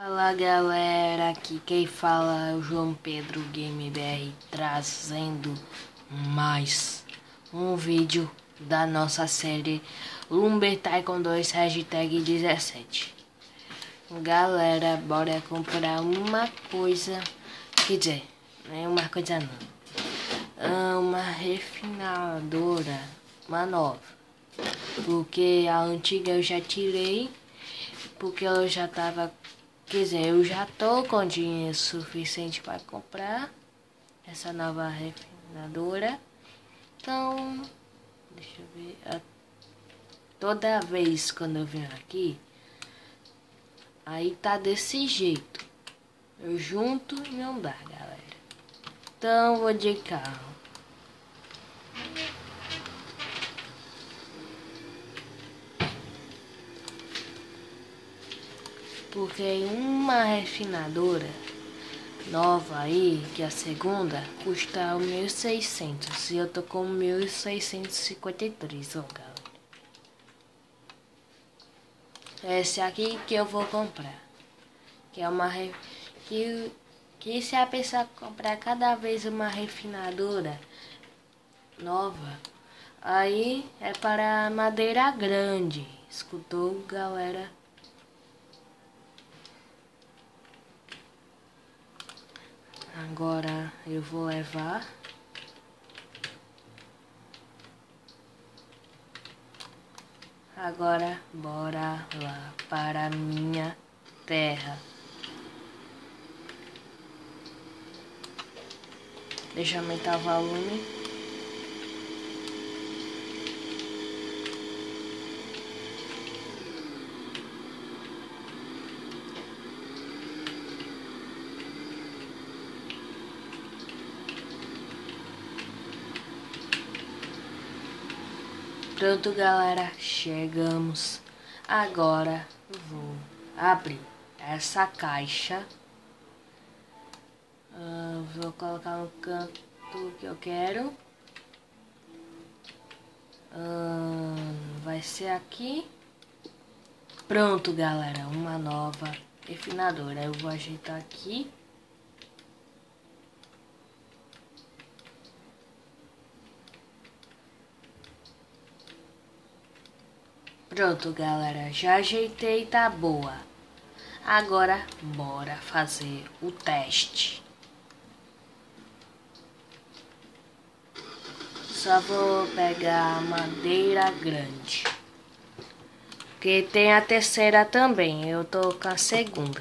Fala galera, aqui quem fala é o João Pedro Game BR trazendo mais um vídeo da nossa série Lumber Tycoon 2 hashtag 17 Galera, bora comprar uma coisa, quer dizer, não é uma coisa não Uma refinadora, uma nova. Porque a antiga eu já tirei Porque eu já tava Quer dizer, eu já tô com dinheiro suficiente para comprar essa nova refinadora. Então, deixa eu ver. Toda vez quando eu venho aqui, aí tá desse jeito. Eu junto e não dá, galera. Então, vou de carro. Porque uma refinadora nova aí, que é a segunda, custa 1.600 e eu tô com 1.653, ó galera. Esse aqui que eu vou comprar. Que é uma que que se a pessoa comprar cada vez uma refinadora nova, aí é para madeira grande. Escutou, galera? Agora eu vou levar Agora bora lá para minha terra. Deixa eu aumentar o volume. Pronto, galera, chegamos. Agora vou abrir essa caixa. Uh, vou colocar no canto que eu quero. Uh, vai ser aqui. Pronto, galera, uma nova refinadora. Eu vou ajeitar aqui. Pronto, galera, já ajeitei, tá boa. Agora, bora fazer o teste. Só vou pegar a madeira grande. Porque tem a terceira também, eu tô com a segunda.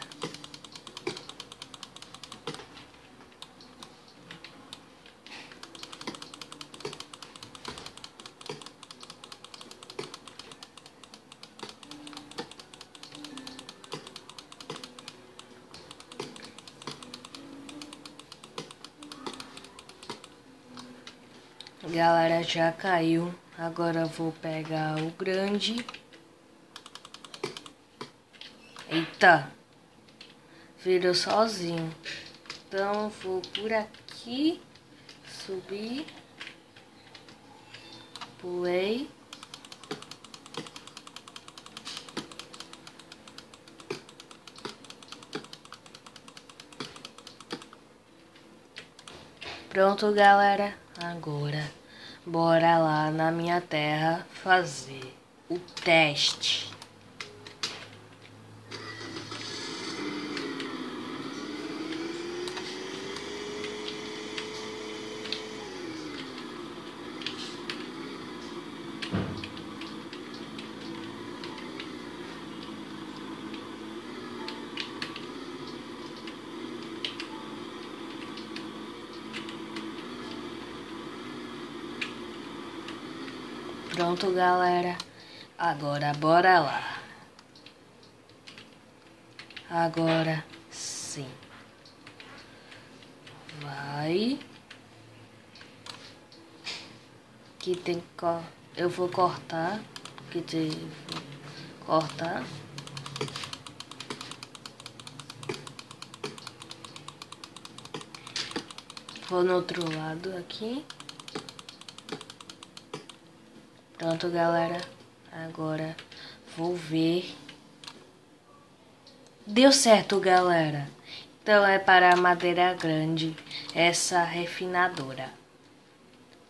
Galera, já caiu. Agora vou pegar o grande. Eita. Virou sozinho. Então vou por aqui. Subir. Pulei. Pronto, galera. Agora Bora lá na minha terra fazer o teste. Pronto, galera. Agora, bora lá. Agora sim. Vai. Que tem que... Eu vou cortar. Que tem... Cortar. Vou no outro lado aqui. Pronto, galera. Agora vou ver Deu certo, galera. Então é para a madeira grande essa refinadora.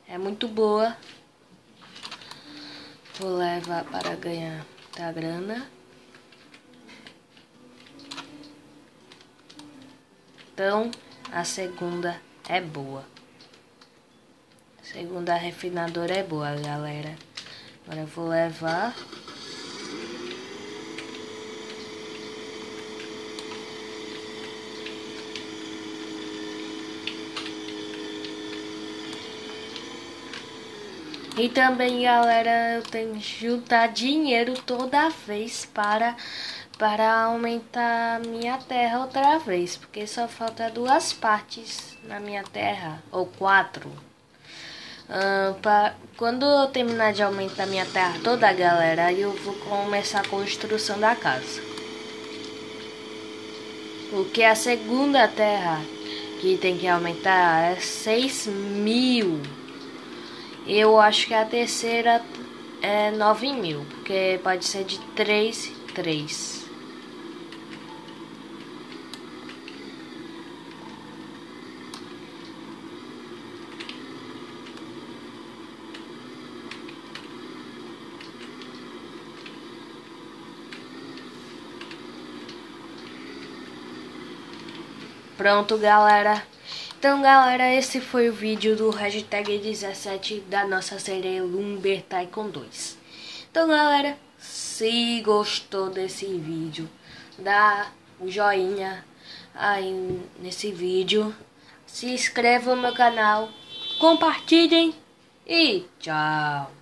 É muito boa. Vou levar para ganhar da grana. Então, a segunda é boa. A segunda refinadora é boa, galera. Agora eu vou levar E também, galera, eu tenho que juntar dinheiro toda vez para para aumentar minha terra outra vez, porque só falta duas partes na minha terra, ou quatro. Uh, pra, quando eu terminar de aumentar minha terra toda, galera, eu vou começar a construção da casa. Porque a segunda terra que tem que aumentar é 6 mil. Eu acho que a terceira é 9 mil, porque pode ser de 3 3. Pronto, galera. Então, galera, esse foi o vídeo do hashtag 17 da nossa série Lumber Tycoon 2. Então, galera, se gostou desse vídeo, dá o joinha aí nesse vídeo. Se inscreva no meu canal, compartilhem e tchau.